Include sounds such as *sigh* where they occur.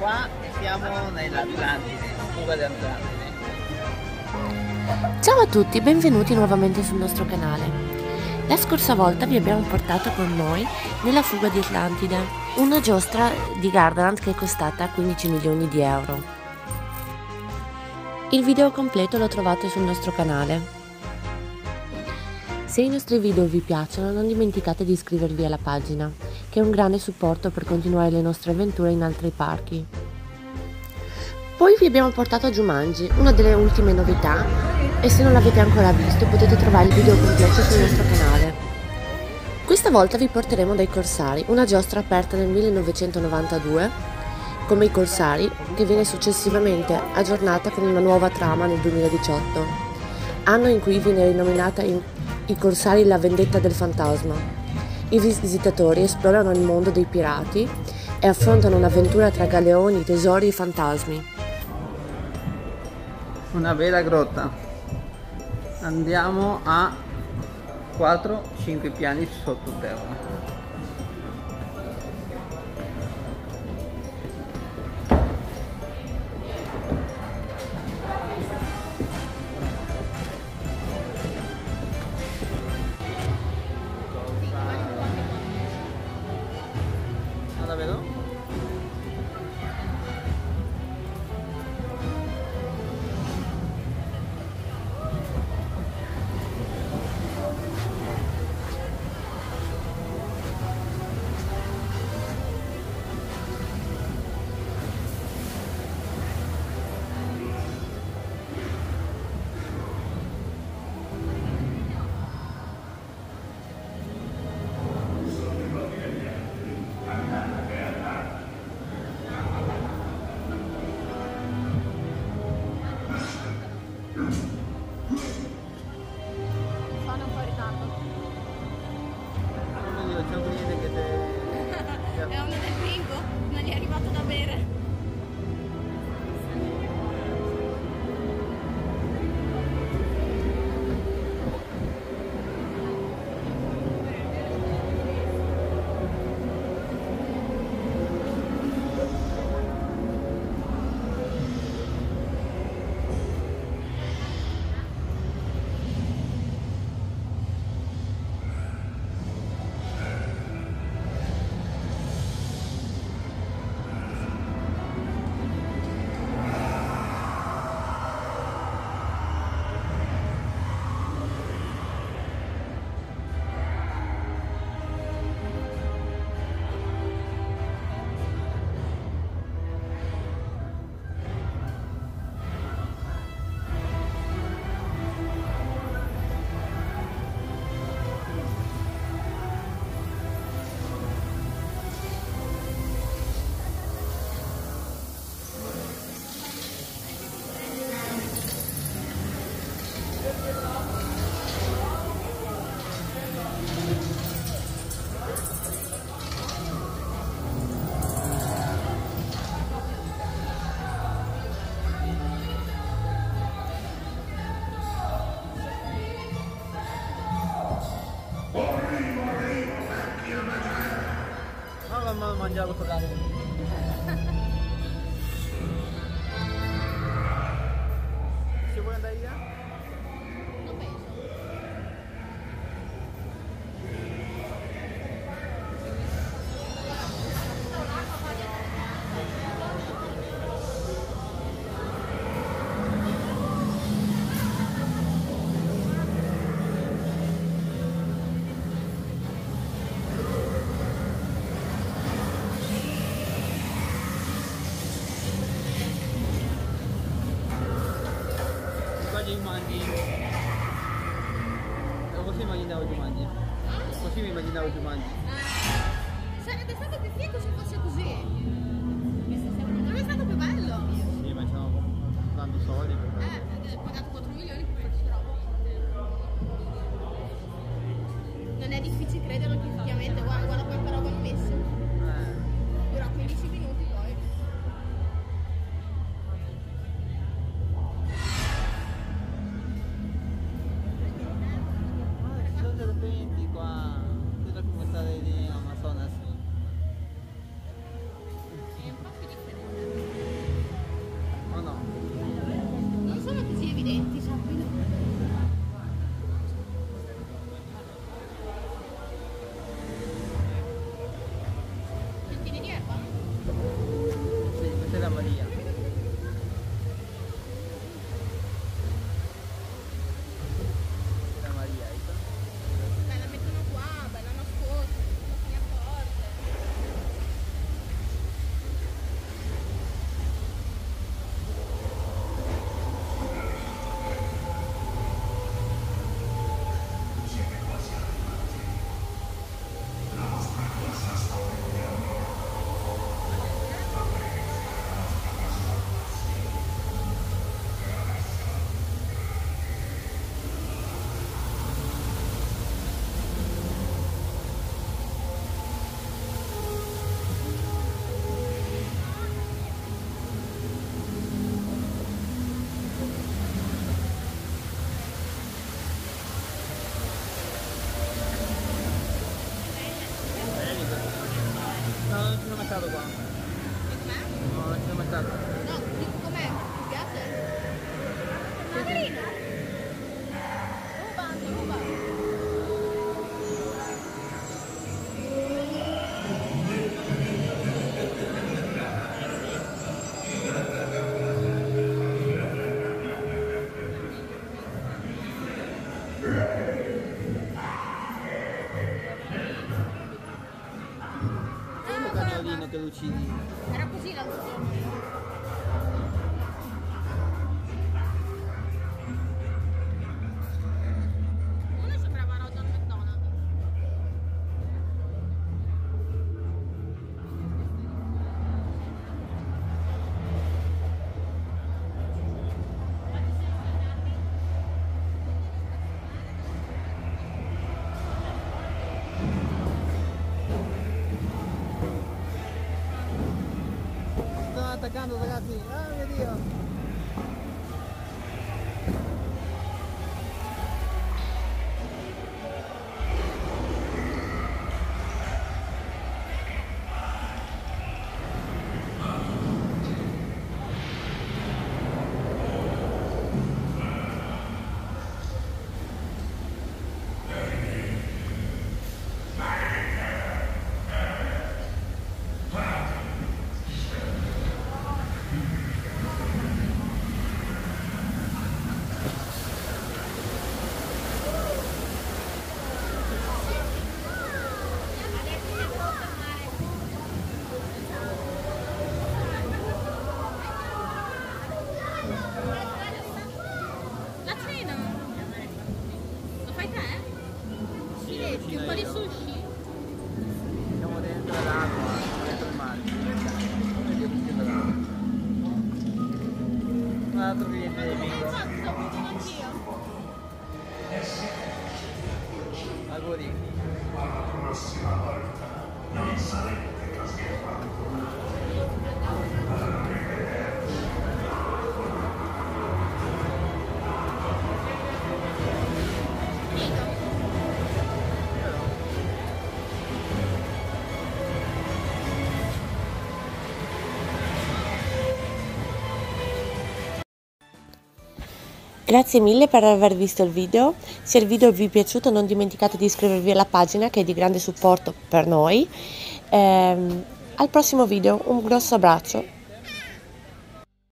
qua siamo nell'Atlantide, fuga di Atlantide. Ciao a tutti, benvenuti nuovamente sul nostro canale. La scorsa volta vi abbiamo portato con noi nella fuga di Atlantide, una giostra di Gardaland che è costata 15 milioni di euro. Il video completo lo trovate sul nostro canale. Se i nostri video vi piacciono non dimenticate di iscrivervi alla pagina, che è un grande supporto per continuare le nostre avventure in altri parchi. Poi vi abbiamo portato a Jumanji, una delle ultime novità, e se non l'avete ancora visto potete trovare il video completo sul nostro canale. Questa volta vi porteremo dai Corsari, una giostra aperta nel 1992, come i Corsari, che viene successivamente aggiornata con una nuova trama nel 2018, anno in cui viene rinominata in i corsari La vendetta del fantasma. I visitatori esplorano il mondo dei pirati e affrontano un'avventura tra galeoni, tesori e fantasmi. Una vera grotta. Andiamo a 4-5 piani sottoterra. non mangiavo colato. Si *laughs* vuole andare via? Mangiato con immaginavo Jumanji. Così mi immaginavo Jumanji. Sarebbe stato più figo se fosse così. No, no me está tocando. ¿Qué más? No, no Não, está tocando. não, ¿cómo es? é, haces? ¿Madrina? случае. Attaccando ragazzi. Ah mio dio. Un altro cliente di Grazie mille per aver visto il video, se il video vi è piaciuto non dimenticate di iscrivervi alla pagina che è di grande supporto per noi. Ehm, al prossimo video, un grosso abbraccio.